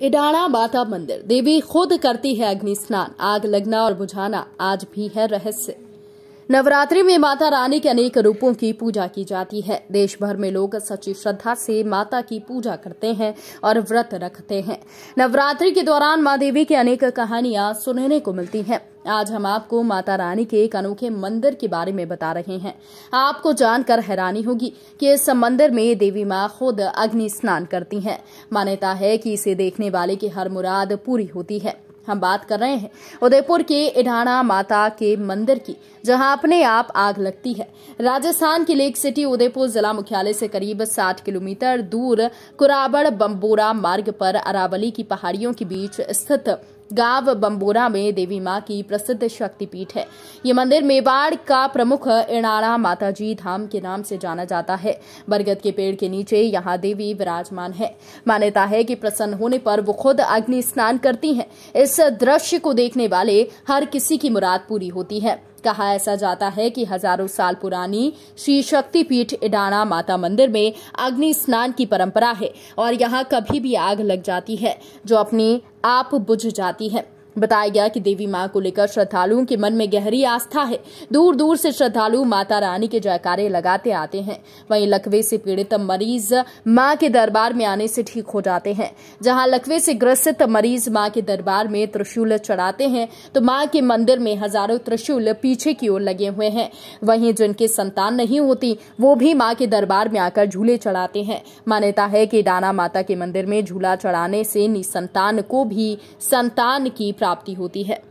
इडाणा माता मंदिर। देवी खुद करती है अग्नि स्नान आग लगना और बुझाना आज भी है रहस्य। नवरात्रि में माता रानी के अनेक रूपों की पूजा की जाती है। देश भर में लोग सच्ची श्रद्धा से माता की पूजा करते हैं और व्रत रखते हैं। नवरात्रि के दौरान माँ देवी की अनेक कहानियाँ सुनने को मिलती हैं। आज हम आपको माता रानी के एक अनोखे मंदिर के बारे में बता रहे हैं। आपको जानकर हैरानी होगी कि इस मंदिर में देवी माँ खुद अग्नि स्नान करती हैं। मान्यता है कि इसे देखने वाले की हर मुराद पूरी होती है। हम बात कर रहे हैं, उदयपुर के इढ़ाना माता के मंदिर की, जहाँ अपने आप आग लगती है। राजस्थान की लेक सिटी उदयपुर जिला मुख्यालय से करीब 60 किलोमीटर दूर कुराबड़ बम्बोरा मार्ग पर अरावली की पहाड़ियों के बीच स्थित गाँव बम्बोरा में देवी माँ की प्रसिद्ध शक्तिपीठ है। ये मंदिर मेवाड़ का प्रमुख इनारा माताजी धाम के नाम से जाना जाता है। बरगद के पेड़ के नीचे यहाँ देवी विराजमान है। मान्यता है कि प्रसन्न होने पर वो खुद अग्नि स्नान करती हैं। इस दृश्य को देखने वाले हर किसी की मुराद पूरी होती है। कहा ऐसा जाता है कि हज़ारों साल पुरानी श्री शक्तिपीठ इडाना माता मंदिर में अग्नि स्नान की परंपरा है और यहाँ कभी भी आग लग जाती है, जो अपनी आप बुझ जाती है। बताया गया कि देवी माँ को लेकर श्रद्धालुओं के मन में गहरी आस्था है। दूर दूर से श्रद्धालु माता रानी के जयकारे लगाते आते हैं। वहीं लकवे से पीड़ित मरीज़ माँ के दरबार में आने से ठीक हो जाते हैं। जहाँ लकवे से ग्रसित मरीज़ माँ के दरबार में त्रिशूल चढ़ाते हैं तो माँ के मंदिर में हज़ारों त्रिशूल पीछे की ओर लगे हुए हैं। वहीं जिनके संतान नहीं होती, वो भी माँ के दरबार में आकर झूले चढ़ाते हैं। मान्यता है कि डाना माता के मंदिर में झूला चढ़ाने से निसंतान को भी संतान की प्राप्ति होती है।